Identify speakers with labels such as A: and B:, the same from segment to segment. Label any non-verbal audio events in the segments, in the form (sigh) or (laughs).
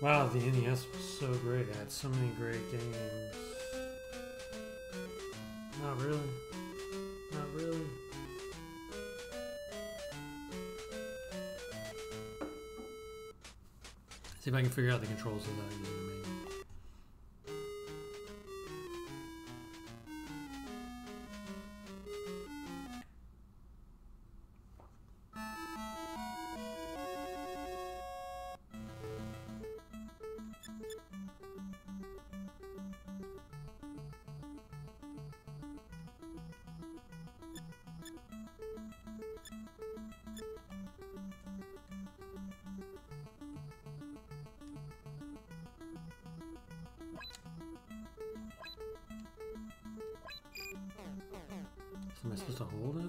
A: Wow, the NES was so great. It had so many great games. Not really. Not really. See if I can figure out the controls that using Am I mm-hmm. supposed to hold it?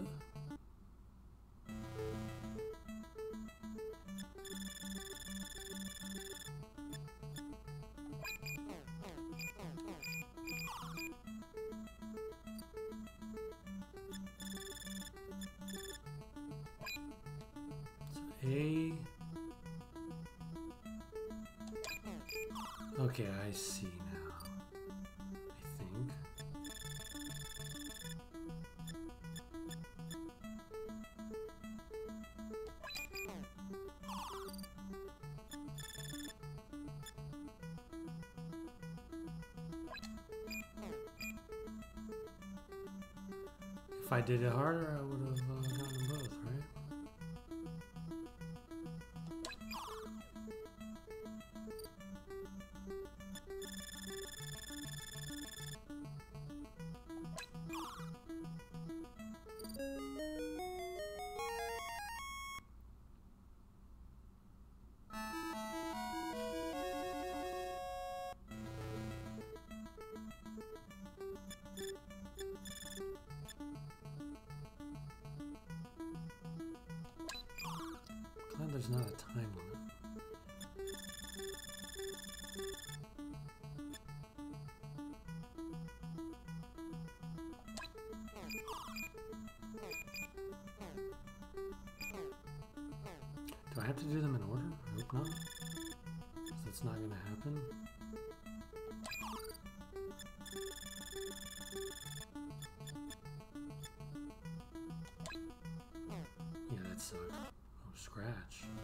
A: A. Okay, I see If I did it harder, I would have there's not a time limit. Do I have to do them in order? I hope not. that's not going to happen. Yeah, that sucked. Scratch.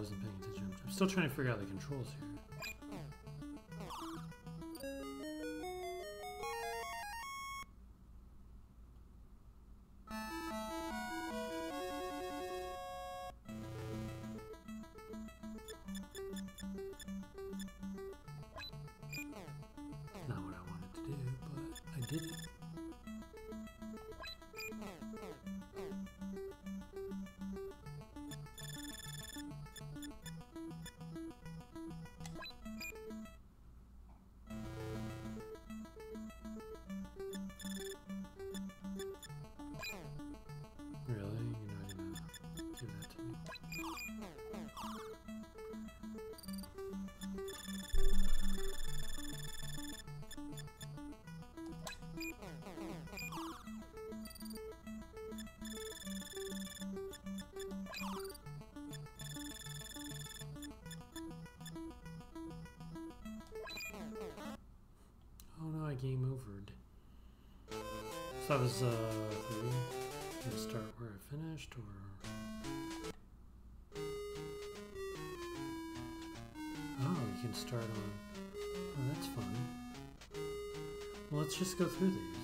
A: Wasn't paying attention. I'm still trying to figure out the controls here. Game overed. So that was uh, three. Gonna start where I finished, or oh, you can start on. Oh, that's fun. Well, let's just go through these.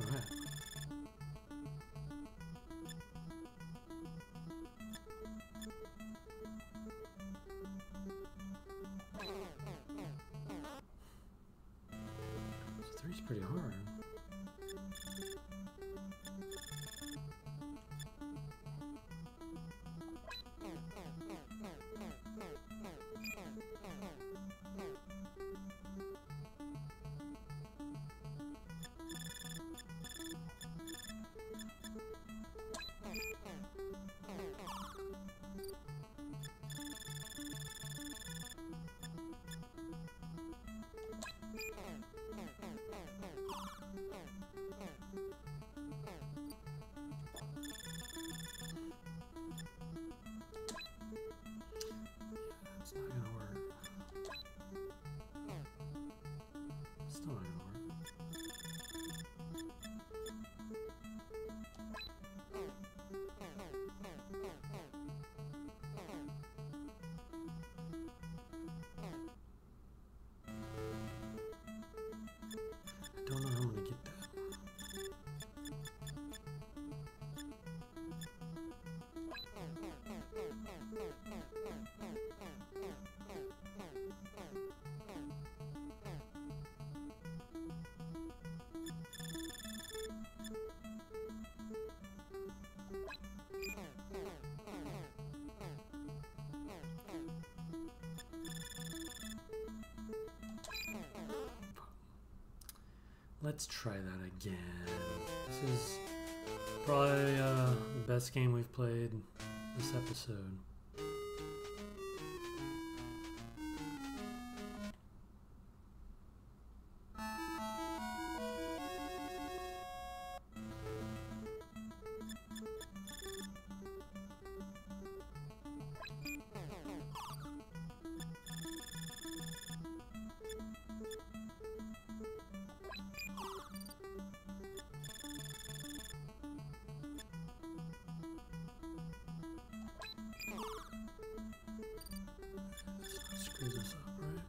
A: Alright. So three's pretty hard. Work. Let's try that again. This is probably uh, the best game we've played this episode. This up, right?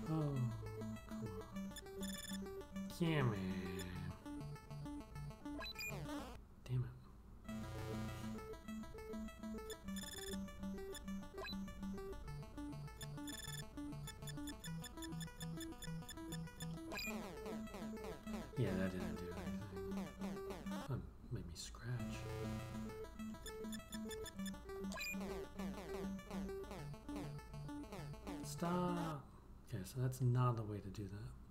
A: Oh, come on. Damn Stop! Okay, so that's not the way to do that.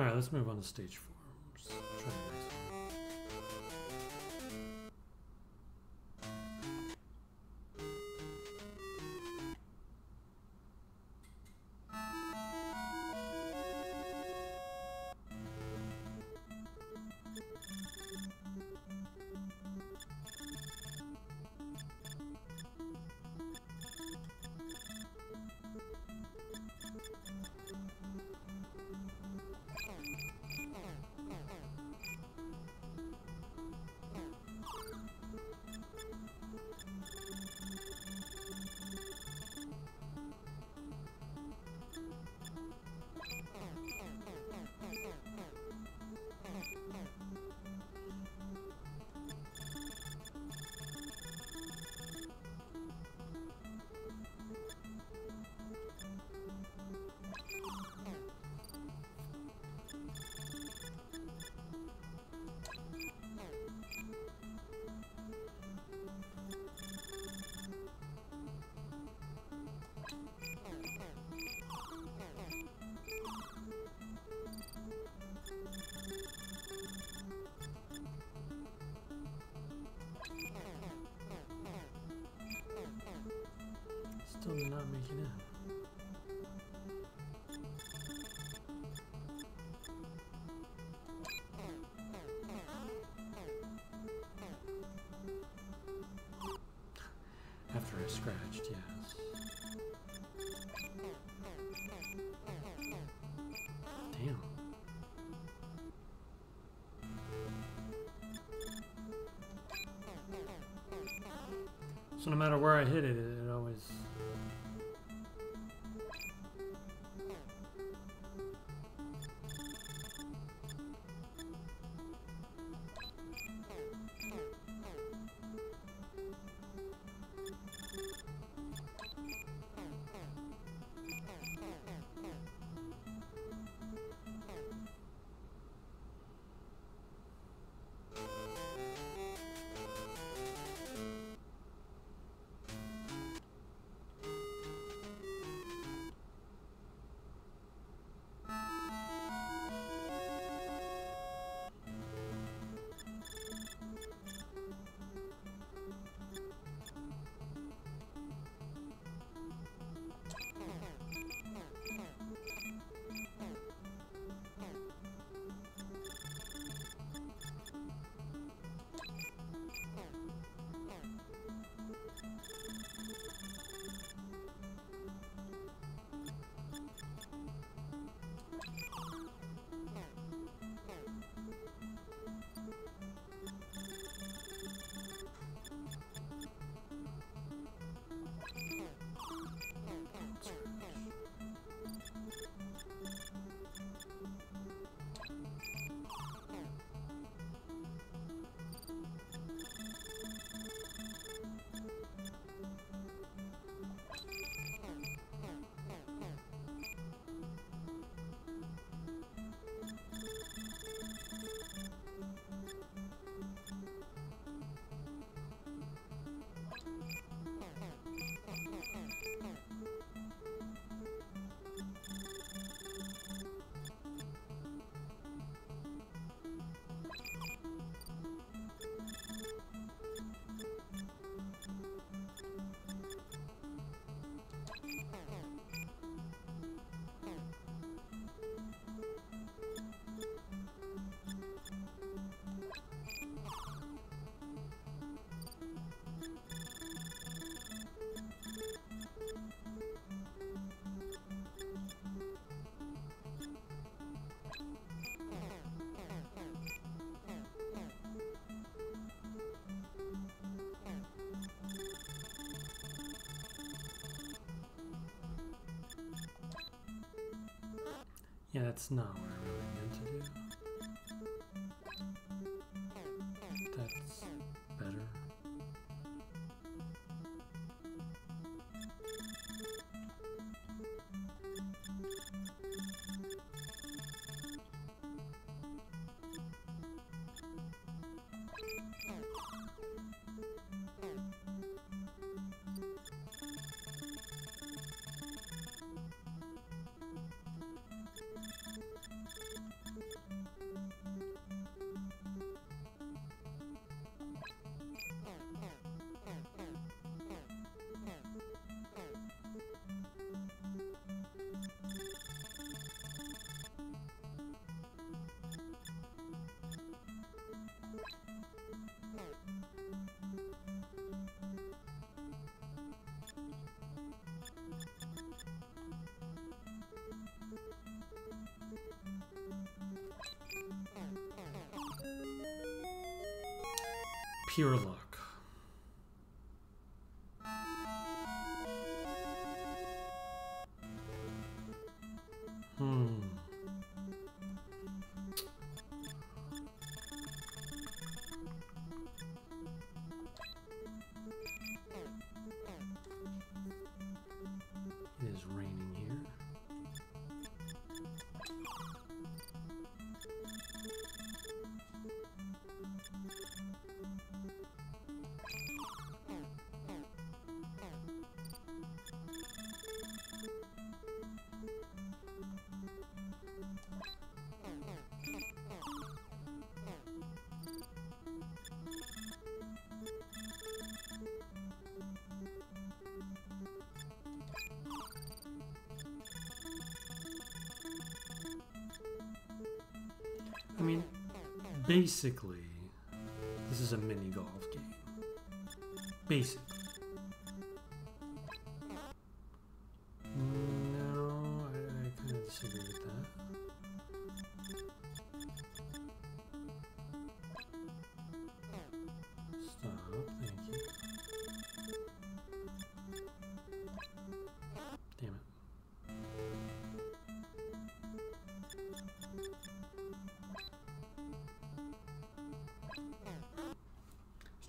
A: Alright, let's move on to stage four. Still not making it. After I scratched, yes. Damn. So no matter where I hit it, it That's not Pure basically, this is a mini golf game. Basically.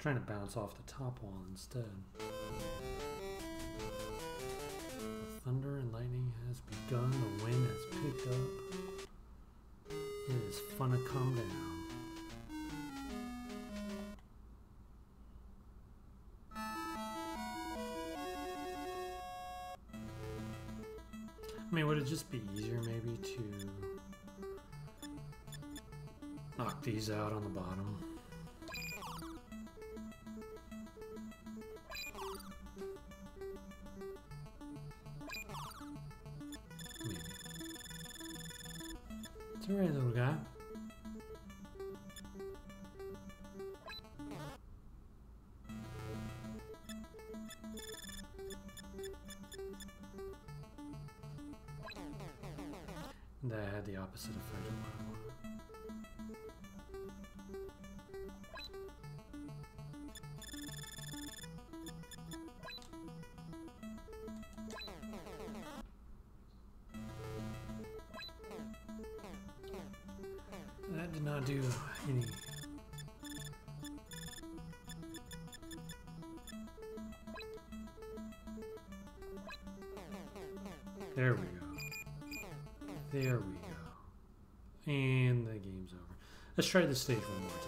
A: Trying to bounce off the top wall instead. The thunder and lightning has begun, the wind has picked up. It is fun to come down. I mean, would it just be easier maybe to knock these out on the bottom? That had the opposite effect Let's try this stage one more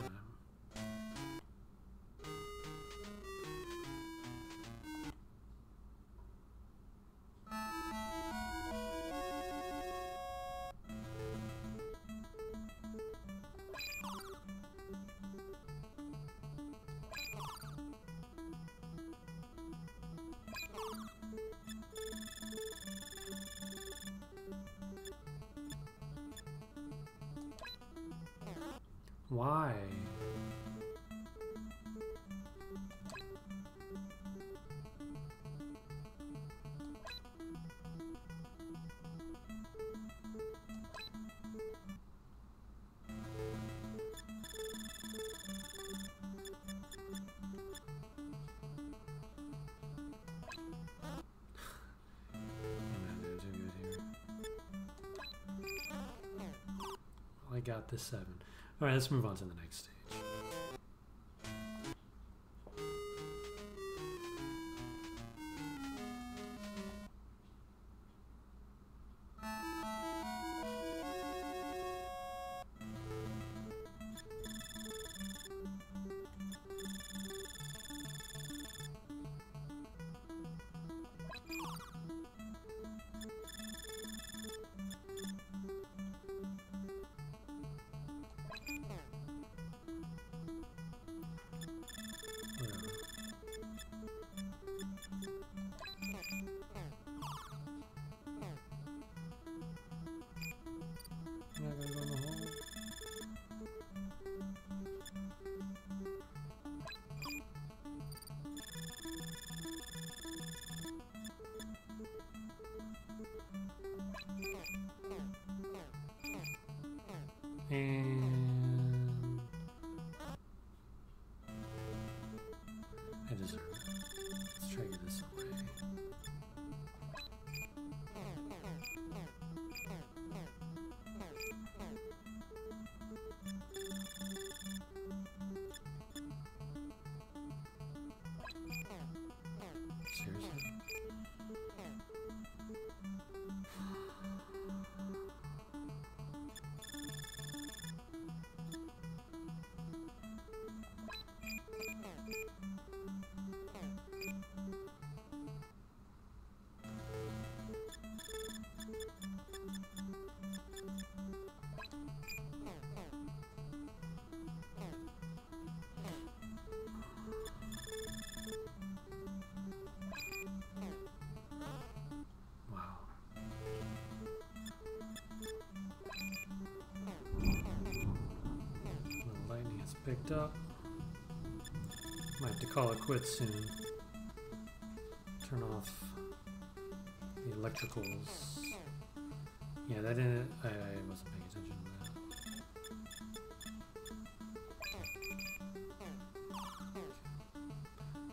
A: Why? (laughs) Got the seven. All right, let's move on to the next And picked up. Might have to call it quits soon. Turn off the electricals. Yeah, that didn't. I, I wasn't paying attention to that.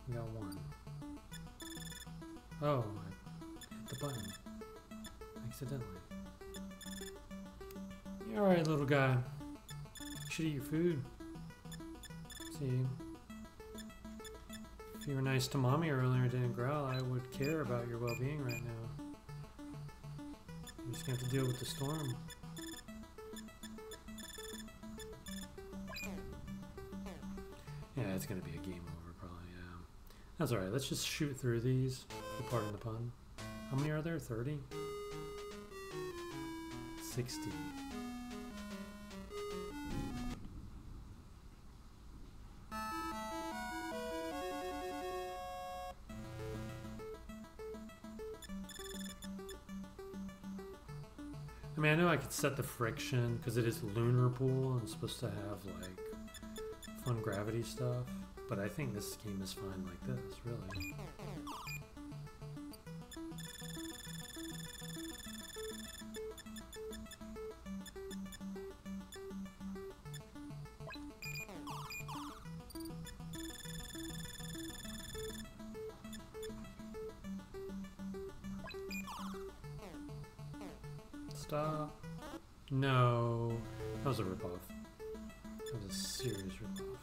A: We got one. Oh, I hit the button accidentally. Alright, little guy? Should eat your food see. If you were nice to mommy earlier and didn't growl, I would care about your well-being right now. I'm just gonna have to deal with the storm. Yeah, it's gonna be a game over probably, yeah. That's alright, let's just shoot through these, pardon the pun. How many are there? 30? 60. Mean, I know I could set the friction because it is lunar pool and it's supposed to have like fun gravity stuff, but I think this game is fine like this, really. No. That was a ripoff. That was a serious ripoff.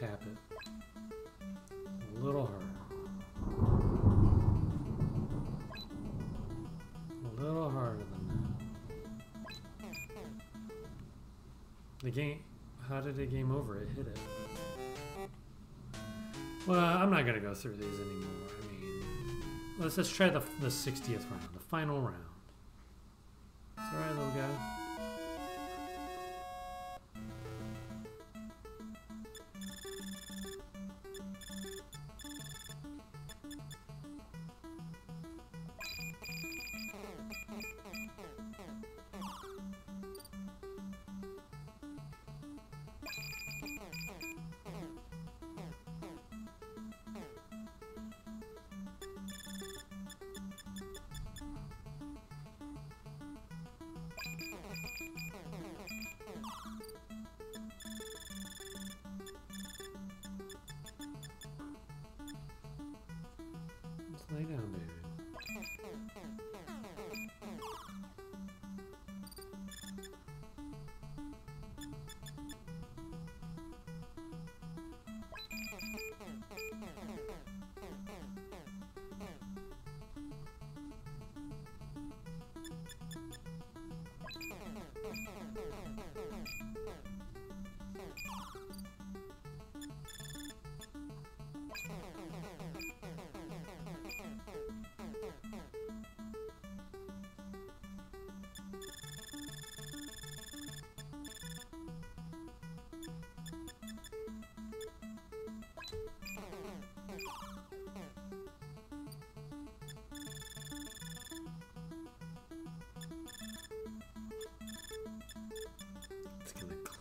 A: Tap it. A little harder. A little harder than that. The game. How did it game over? It hit it. Well, I'm not gonna go through these anymore. I mean, let's let's try the the 60th round, the final round. It's alright, little guy.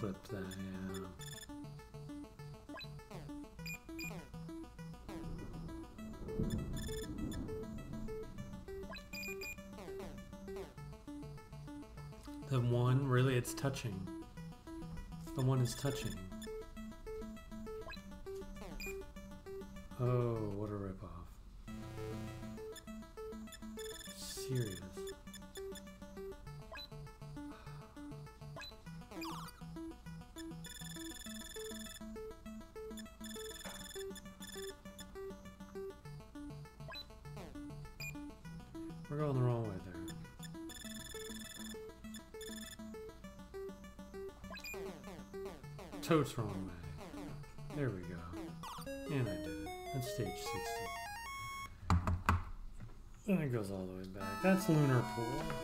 A: That, yeah. Uh, the one, really, it's touching. The one is touching. Goes all the way back. That's Lunar Pool.